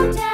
Mountain.